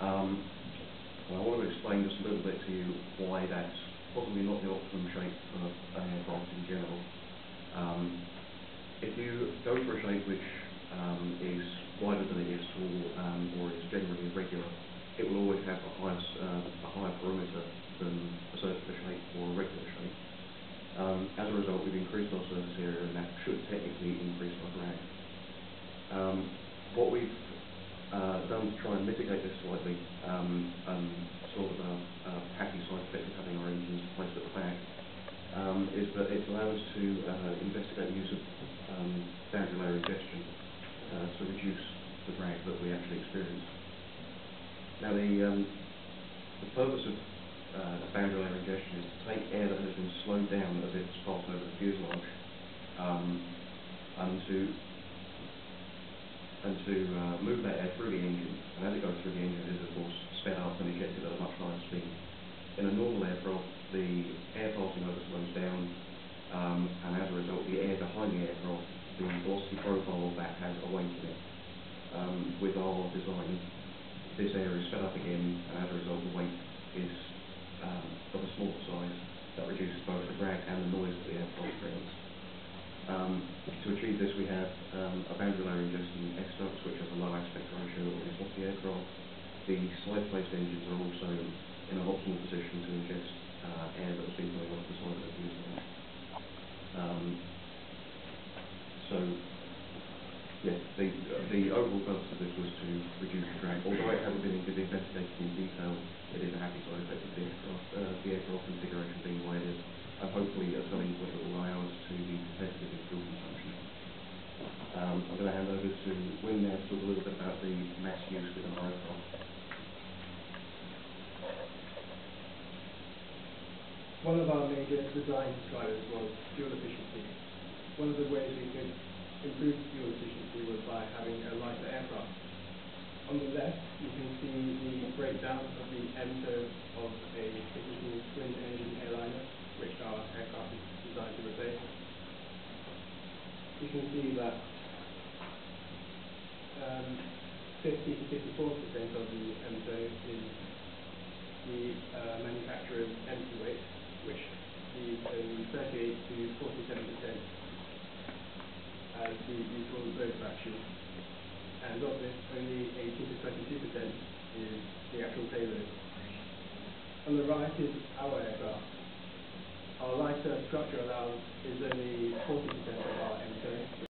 Um, and I want to explain just a little bit to you why that's possibly not the optimum shape for an aircraft in general. Um, if you go for a shape which um, is wider than it is tall um, or is generally irregular, it will always have a, uh, a higher perimeter than a circular shape or a regular shape. Um, as a result, we've increased our surface area and that should technically increase our drag. Um, what we've uh, done to try and mitigate this slightly, um, and sort of a, a happy side effect of having our engines placed at the back, um, is that it allows us to uh, investigate the use of um, boundary layer ingestion uh, to reduce the drag that we actually experience. Now, the, um, the purpose of uh, boundary layer ingestion is to take air that has been slowed down as it's passed over the fuselage um, and to and to uh, move that air through the engine. And as it goes through the engine, it is of course sped up and ejected at a much higher speed. In a normal aircraft, the air passing over slows down, um, and as a result, the air behind the aircraft, the velocity profile of that has a weight in it. Um, with our design, this air is sped up again, and as a result, the weight is um, of a smaller size that reduces both the drag and the noise that the aircraft brings. Um, to achieve this, we have um, a boundary layer ingesting S-Ducts, which has a low aspect ratio of this off the aircraft. The side-placed engines are also in an optimal position to ingest uh, air that has been coming off the side of the fuselage. Um, so, yeah, the, the overall purpose of this was to reduce drag. Although it hasn't been investigated in detail, it is a happy side effect of the aircraft, uh, the aircraft configuration being the way it is and hopefully a selling point that will allow us to be competitive in fuel consumption. Um, I'm going to hand over to Wim now to talk a little bit about the mass use within our aircraft. One of our major design drivers was fuel efficiency. One of the ways we could improve fuel efficiency was by having a lighter aircraft. On the left, you can see the breakdown of the M-curve of a typical twin-engine airliner which our aircraft is designed to replace. You can see that um, 50 to 54 percent of the MSO is the uh, manufacturer's empty weight, which leaves only 38 to 47 percent as the useful And of this, only 18 to 22 percent is the actual payload. On the right is our aircraft, our lighter structure allowance is only 40%